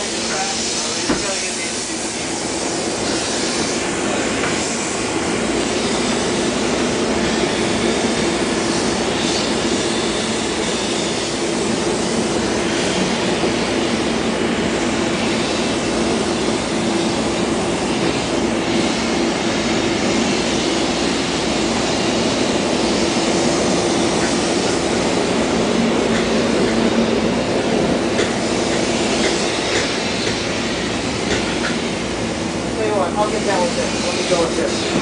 Thank you. I'll get down with this. Let me go with this.